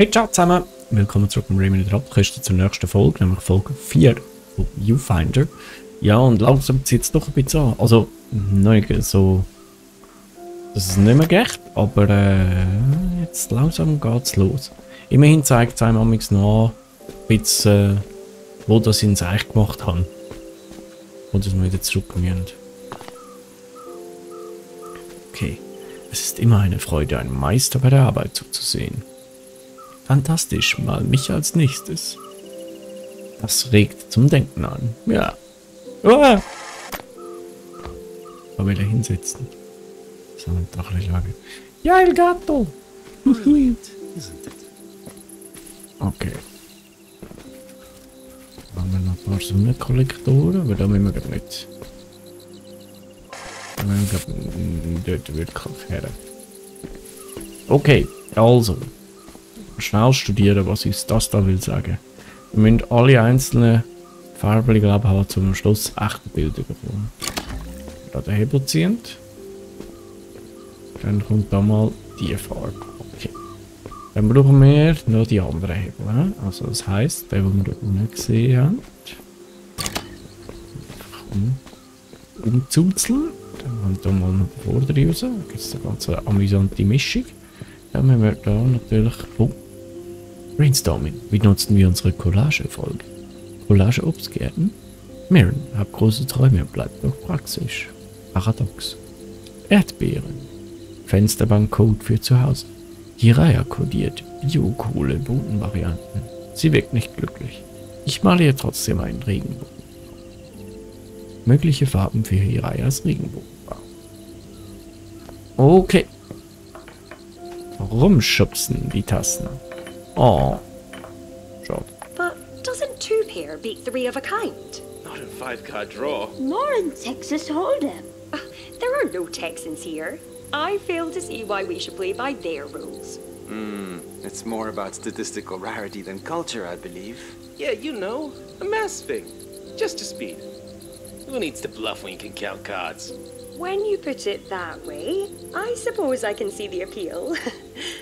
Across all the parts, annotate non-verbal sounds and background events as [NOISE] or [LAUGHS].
Hey, ciao zusammen! Willkommen zurück beim Raymond Radkiste zur nächsten Folge, nämlich Folge 4 von Viewfinder. Ja, und langsam zieht es doch ein bisschen an. Also, nicht so, dass es nicht mehr geht, aber äh, jetzt langsam geht es los. Immerhin zeigt es einem noch ein bisschen, äh, wo das ins Eich gemacht haben. Und dass wir wieder zurück müssen. Okay. Es ist immer eine Freude, einem Meister bei der Arbeit zuzusehen. Fantastisch, mal mich als nächstes. Das regt zum Denken an. Ja. Ah! Wo will er hinsetzen? So, doch nicht lange. Ja, El Gato! Okay. Haben wir noch ein paar Sonnenkollektoren, aber da müssen wir nicht. Da müssen wir dort wirklich her. Okay, also schnell studieren, was uns das da will sagen. Wir müssen alle einzelnen Farben, glaube haben, zum Schluss echte Bilder bekommen. Da den Hebel ziehen. Dann kommt da mal die Farbe. Okay. Dann brauchen wir noch die anderen Hebel. Also das heisst, den, den wir dort unten gesehen haben. Um, umzuzeln. Dann kommt da mal noch die Vordere raus. Da gibt es eine ganz amüsante Mischung. Dann müssen wir da natürlich... Oh, Brainstorming. Wie nutzen wir unsere Collage-Erfolge? Collage-Obstgärten? Mirren, hab große Träume bleibt noch praxisch. Paradox. Erdbeeren. Fensterbankcode für zu Hause. Hiraya kodiert Bio-Kohle Bodenvarianten. Sie wirkt nicht glücklich. Ich male ihr trotzdem einen Regenbogen. Mögliche Farben für Hirayas Regenbogenbau. Okay. Rumschubsen die Tasten. Oh. Schade. But doesn't two pair beat three of a kind? Not in five card draw. More in Texas Hold'em. Uh, there are no Texans here. I fail to see why we should play by their rules. Hmm, it's more about statistical rarity than culture, I believe. Yeah, you know, a mass thing. Just a speed. Who needs to bluff when you can count cards? When you put it that way, I suppose I can see the appeal. [LAUGHS]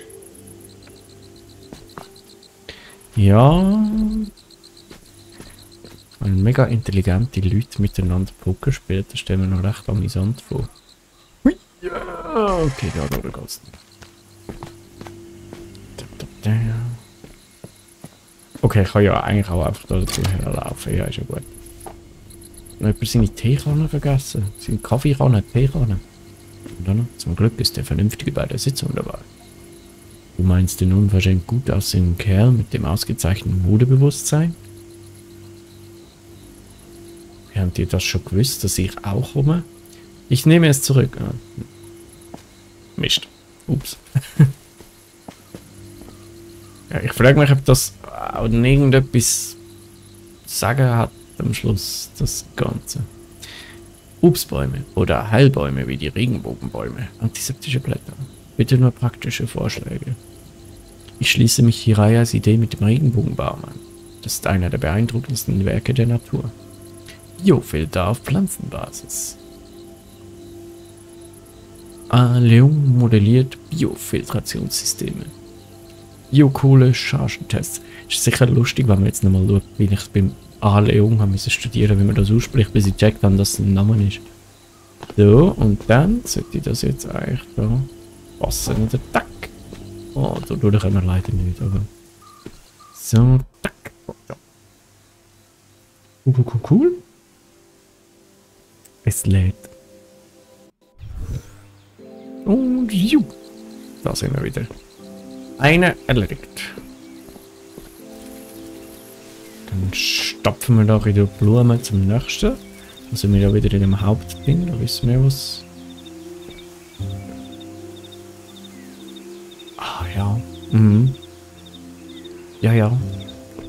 Ja. Wenn mega intelligente Leute miteinander Poker spielen, das stellen wir noch recht amüsant vor. Hui. Ja, okay, da, da geht's nicht. Okay, ich kann ja eigentlich auch einfach dazu herlaufen. Ja, ist ja gut. Noch jemand seine Teekanne vergessen? Seine Kaffeekanne, Teekanne. Und dann, zum Glück ist der Vernünftige bei der Sitzung dabei. Du meinst den unverschämt gut aussehenden Kerl mit dem ausgezeichneten Modebewusstsein? Habt ihr das schon gewusst, dass ich auch komme? Ich nehme es zurück. Ah. Mist. Ups. [LAUGHS] ja, ich frage mich, ob das auch irgendetwas sagen hat am Schluss, das Ganze. Obstbäume oder Heilbäume wie die Regenbogenbäume. Antiseptische Blätter. Bitte nur praktische Vorschläge. Ich schließe mich Hirayas Idee mit dem Regenbogenbaum an. Das ist einer der beeindruckendsten Werke der Natur. Biofilter auf Pflanzenbasis. Leon modelliert Biofiltrationssysteme. Biokohle Chargentests. Ist sicher lustig, wenn man jetzt nochmal schaut, wie ich beim A. Leon haben müssen studieren, wie man das ausspricht, bis ich checkt habe, dass es ein Name ist. So, und dann sollte ich das jetzt eigentlich da passen, oder? Tack. Oh, da können wir leider nicht, aber... So, tack. Cool, cool, cool. Es lädt. Und ju. Da sind wir wieder. Eine erledigt. Dann stopfen wir da wieder Blumen zum nächsten. Dann sind wir ja wieder in dem Hauptding. Da wissen wir was. Ja. Mhm. Ja, ja.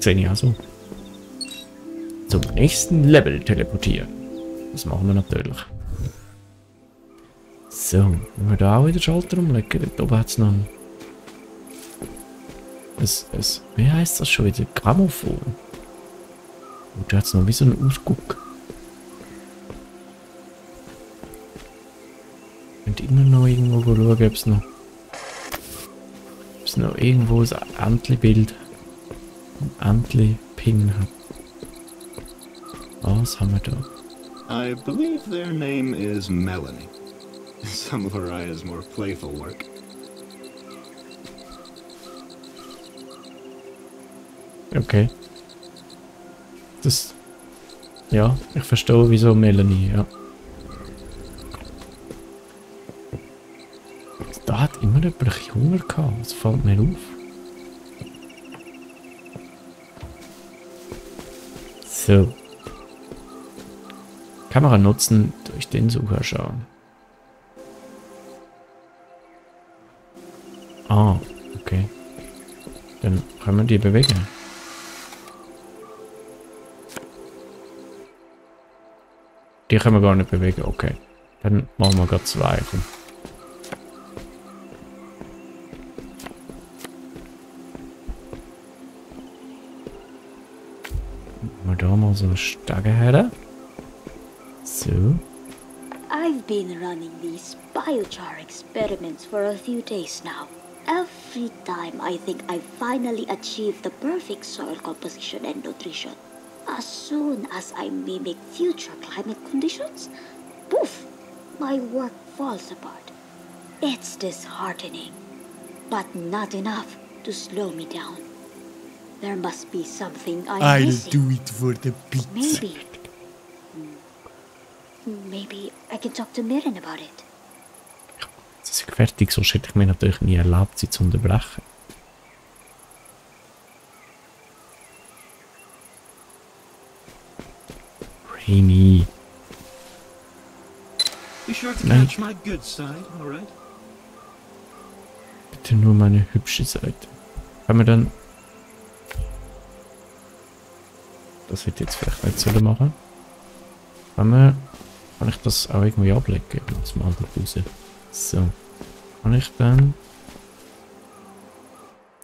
Ich auch so. Zum nächsten Level teleportieren. Das machen wir natürlich. So, wenn wir da auch wieder Schalter umlegen, dort oben hat es noch ein... Es, es, wie heißt das schon wieder? Grammophon. Und da hat es noch wie so einen Ausguck. Könnt immer noch irgendwo schauen, ob es noch... Es noch irgendwo ein Entli-Bild. Ein Entli-Pin hat. Was haben wir da? I believe their name is Melanie. [LAUGHS] Some of Araya's more playful work. Okay. Das. Ja, ich verstehe, wieso Melanie, ja. Immer jemand ein Hunger gehabt. Das fällt mir auf. So. Kamera nutzen, durch den Sucher schauen. Ah, okay. Dann können wir die bewegen. Die können wir gar nicht bewegen, okay. Dann machen wir gerade zwei. Komm. So. So. I've been running these biochar experiments for a few days now. Every time I think I've finally achieved the perfect soil composition and nutrition. As soon as I mimic future climate conditions, poof, my work falls apart. It's disheartening, but not enough to slow me down. There must be something I'm missing. it for the pizza. Maybe. Hmm. Maybe I can talk to Mirin about it. Sie sind fertig, sonst hätte ich mir natürlich nie erlaubt, sie zu unterbrechen. Rainy. Be sure to Nice. catch my good side, alright? Bitte nur meine hübsche Seite. Kann man dann... Das hätte ich jetzt vielleicht nicht sollen machen. Kann man... Kann ich das auch irgendwie ablegen? Aus dem anderen raus. So. Kann ich dann...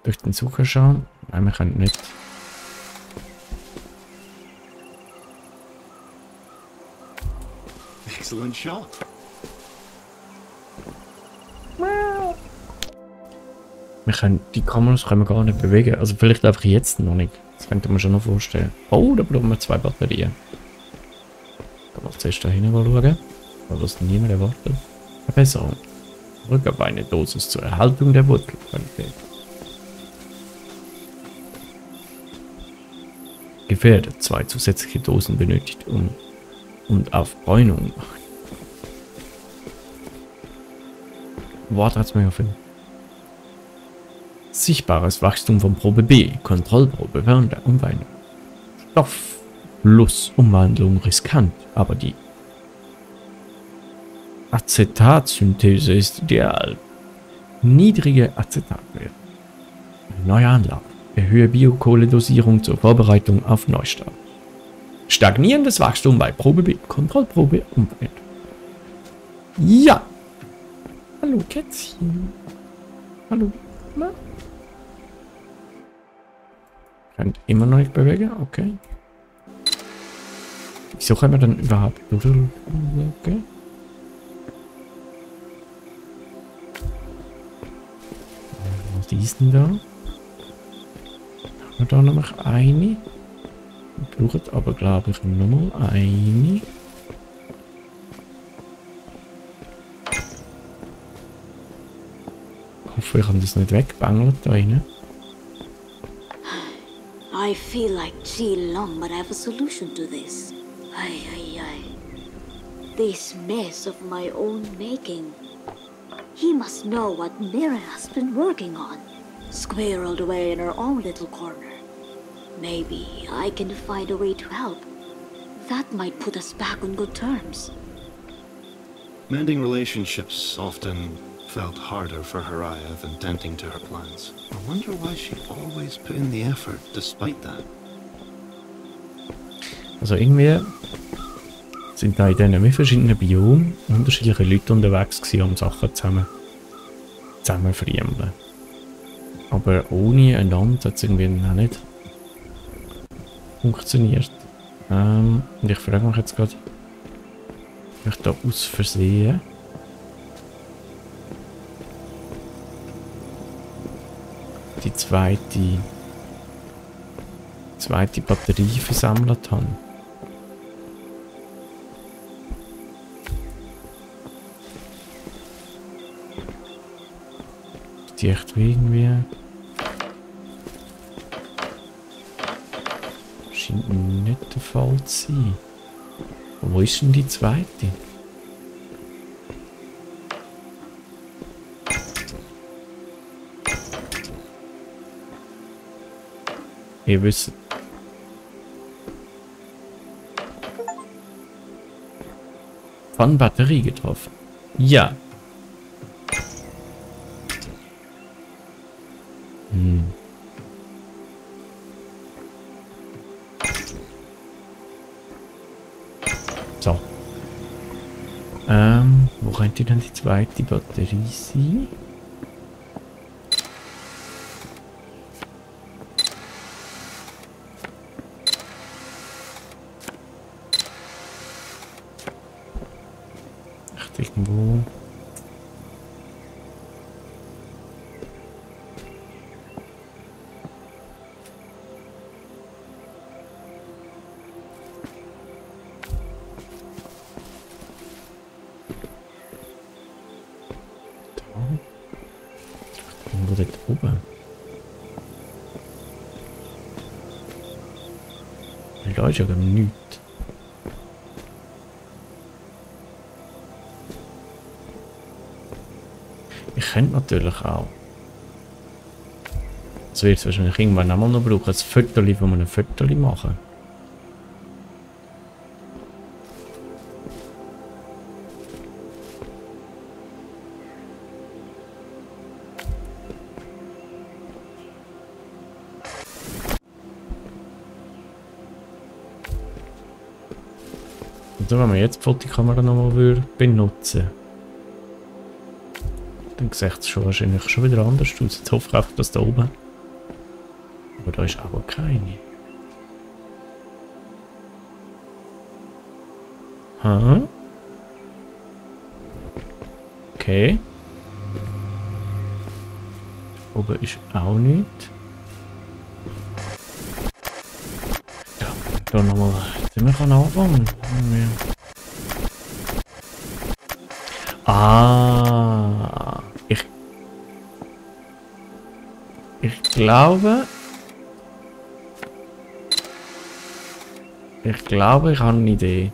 Durch den Sucher schauen? Nein, wir können nicht. Excellent shot. Wir können, die Kameras können wir gar nicht bewegen. Also vielleicht einfach jetzt noch nicht. Das könnte man schon noch vorstellen. Oh, da brauchen wir zwei Batterien. Da muss zuerst da hinten schauen. Weil das niemand erwartet. Eine Besserung. Rückgabe eine Dosis zur Erhaltung der Wurzelqualität. Gefährdet. Zwei zusätzliche Dosen benötigt, um und auf Bräunung machen. Wort hat's mir gefunden. Sichtbares Wachstum von Probe B, Kontrollprobe während der Umwandlung. Stoff plus Umwandlung riskant, aber die Acetatsynthese ist ideal. Niedrige Acetatwerte. Neuer Anlauf. Erhöhe Biokohledosierung zur Vorbereitung auf Neustart. Stagnierendes Wachstum bei Probe B, Kontrollprobe Umwelt. Ja. Hallo Kätzchen. Hallo. Na? Könnt immer noch nicht bewegen, okay. Wieso können wir dann überhaupt okay. Was ist denn da? Haben wir da noch eine? Wir brauchen aber glaube ich nochmal eine. Ich hoffe, ich kann das nicht wegbangeln da rein. I feel like Ji Long, but I have a solution to this. Ay, ay, ay. This mess of my own making. He must know what Mira has been working on. Squirreled away in her own little corner. Maybe I can find a way to help. That might put us back on good terms. Mending relationships often felt harder for Haraya than tending to her plants. I wonder why she always put in the effort despite that. Also irgendwie sind da in diesen verschiedenen Biomen unterschiedliche Leute unterwegs gewesen, um Sachen zusammen zusammen friemeln. Aber ohne einander hat es irgendwie noch nicht funktioniert. Ähm, und ich frage mich jetzt gerade, ob ich da aus Versehen zweite, zweite Batterie versammelt habe. Die echt irgendwie... Scheint nicht der Fall zu sein. Wo ist denn die zweite? Ihr wisst... Von Batterie getroffen. Ja. Hm. So. Ähm, wo könnte denn die zweite Batterie sein? Da. Irgendwo dort oben. Weil Da ist ja gar nichts. Ich könnte natürlich auch. Das wird es wahrscheinlich irgendwann einmal noch brauchen. Ein Viertel von einem Viertel machen. Und wenn wir jetzt die Fotokamera nochmal benutzen dann sieht es schon wahrscheinlich schon wieder anders aus. Jetzt hoffe ich einfach, dass da oben... Aber da ist aber keine. Ha? Okay. Oben ist auch nicht. Ja, da nochmal ziemlich an anfangen. Ah, ich. Ich glaube. Ich glaube, ich habe eine Idee.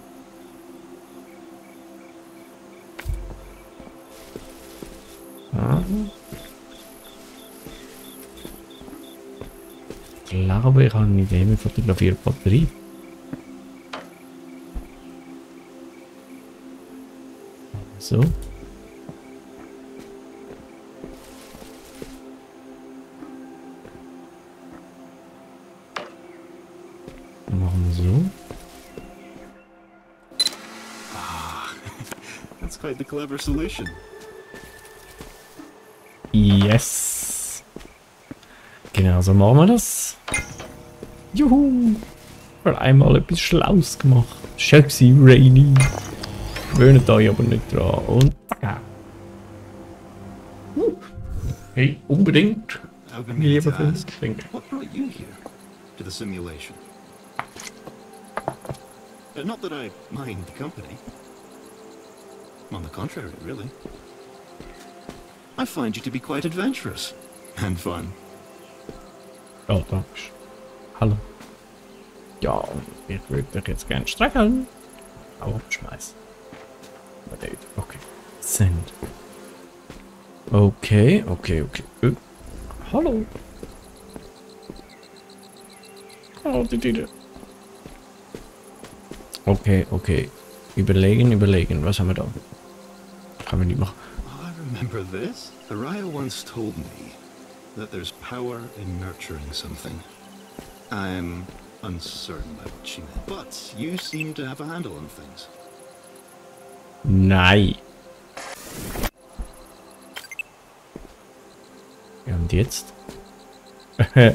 Ah. Ich glaube, ich habe eine Idee mit fotografiert Batterie. So. Machen wir so. [LAUGHS] That's quite the clever solution. Yes. Genau so machen wir das. Juhu. Mal einmal etwas Schlaues gemacht. Schön Rainy. Gewöhnt euch aber nicht dran. Und zack. Uh. Hey, unbedingt. Denk. what brought you here to the simulation? Uh, not that I mind the company. On the contrary, really. I find you to be quite adventurous and fun. Ja, danke. Hallo. Ja, ich würde dich jetzt gerne streicheln. Aber schmeiß. Warte, Okay. Send. Okay, okay, okay. Äh, hallo. Oh, die Tüte. Okay, okay. Überlegen, überlegen. Was haben wir da? Kann man nicht machen. I remember this. Araya once told me that there's power in nurturing something. I'm uncertain about what she meant, but you seem to have a handle on things. Nein. Ja, und jetzt? [LAUGHS] okay,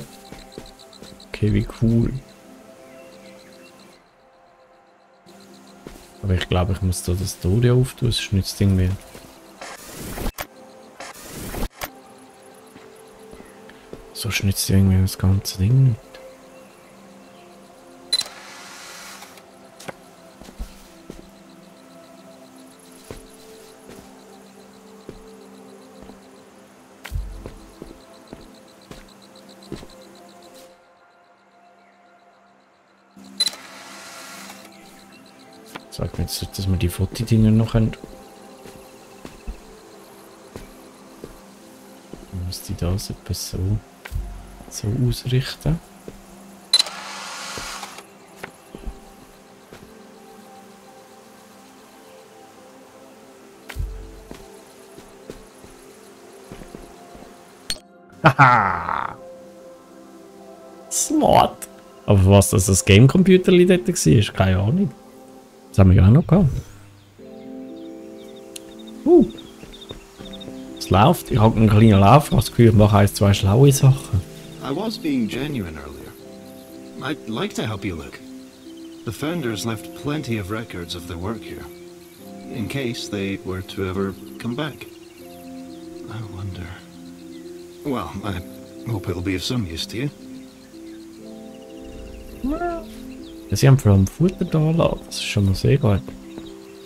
wie cool. Aber ich glaube, ich muss da das Studio auftun, sonst nützt mehr. So, schnitzt irgendwie das ganze Ding Sag mir jetzt, dass wir die Fotodinger noch haben. Ich muss die das etwas so, so ausrichten. Haha! Smart! Aber was das das Gamecomputer dort war, keine Ahnung. Wir ja auch gehabt. Uh. Es läuft. Ich habe einen kleinen Lauf. Das Gefühl, ich mache ein, zwei schlaue Sachen. I was being genuine earlier. I'd like to help you look. The founders left plenty of records of their work here, in case they were to ever come back. I wonder. Well, I hope it'll be of some use to you. Sie haben vor allem Futter da lassen. Das ist schon mal sehr gut.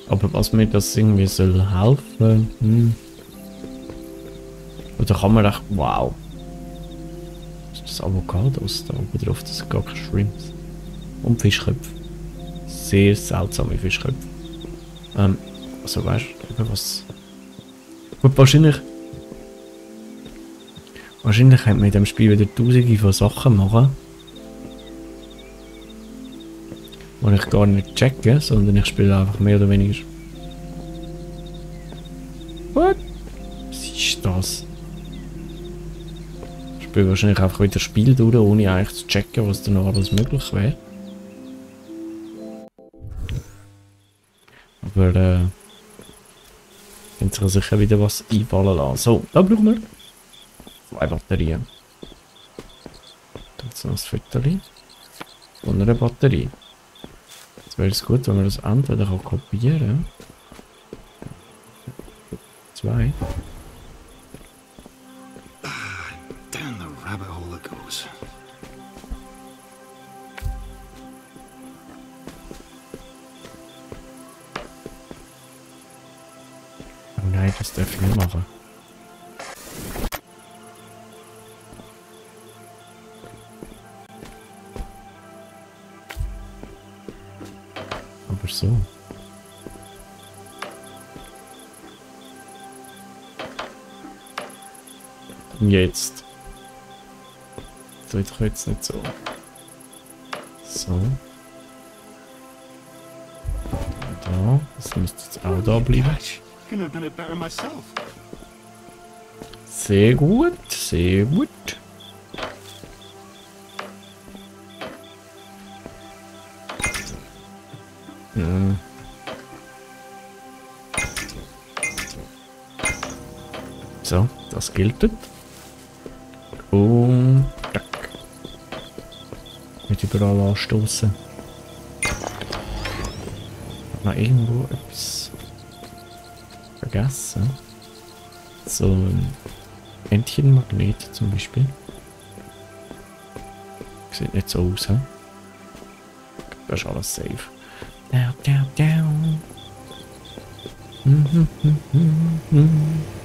Aber was mir das irgendwie soll helfen, hm. Oder kann man echt. Wow. Ist das Avocados da oben drauf? Das sind gar keine Shrimps. Und Fischköpfe. Sehr seltsame Fischköpfe. Ähm, also weißt du, was. Gut, wahrscheinlich. Wahrscheinlich könnte man in dem Spiel wieder tausende von Sachen machen. Die ich gar nicht checke, sondern ich spiele einfach mehr oder weniger. What? Was ist das? Ich spiele wahrscheinlich einfach wieder Spiel durch, ohne eigentlich zu checken, was da noch alles möglich wäre. Aber äh. Können sich sicher wieder was einfallen lassen. So, da brauchen wir zwei Batterien. Jetzt noch das Viertel von einer Batterie. Jetzt wäre es gut, wenn man das entweder kopieren Zwei. Aber so. Jetzt. Das geht doch jetzt nicht so. So. Da. Das müsste jetzt auch da bleiben. Sehr gut, sehr gut. So, das gilt. Und tack. Nicht überall anstoßen. Noch irgendwo etwas vergessen. So ein Entchenmagnet zum Beispiel. Sieht nicht so aus, hä? Das ist alles safe. Down, down, down. Mhm, mhm, mhm, mhm. Können wir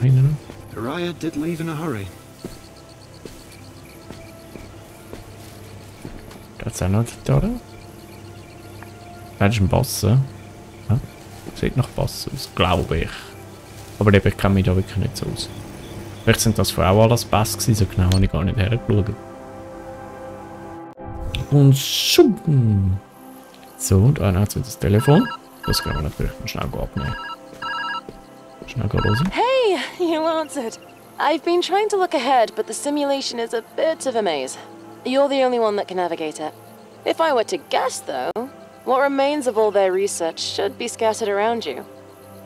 hinten? Araya did leave in a hurry. Das ist auch noch da, oder? Das ist ein Boss, ja? Ja, Sieht nach Boss aus, glaube ich. Aber eben, ich kenne mich da wirklich nicht so aus. Vielleicht sind das vorher auch alles Bass gewesen, so genau habe ich gar nicht hergeschaut. Und schub. So, und einer hat das Telefon. Das können wir natürlich schnell abnehmen. Schnell los. Hey, [LAUGHS] you answered. I've been trying to look ahead, but the simulation is a bit of a maze. You're the only one that can navigate it. If I were to guess, though, what remains of all their research should be scattered around you.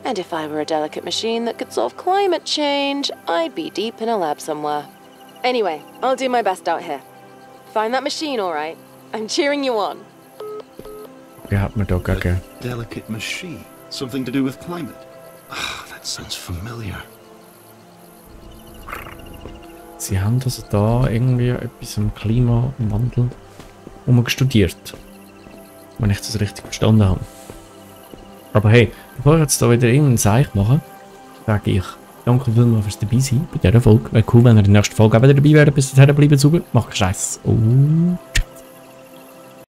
And if I were a delicate machine that could solve climate change, I'd be deep in a lab somewhere. Anyway, I'll do my best out here. Find that machine, all right? I'm cheering you on. Wer hat mir da gegen... Delicate machine. Something to do with climate. Sounds familiar. Sie haben also da irgendwie etwas im Klimawandel studiert. Wenn ich das richtig verstanden habe. Aber hey, bevor ich jetzt da wieder irgendeinen Seich mache, sage ich danke vielmals fürs dabei sein bei dieser Folge. Wäre cool, wenn ihr in der nächsten Folge auch wieder dabei wärt. Bis dahin bleibt super. Macht Scheiß. Oh.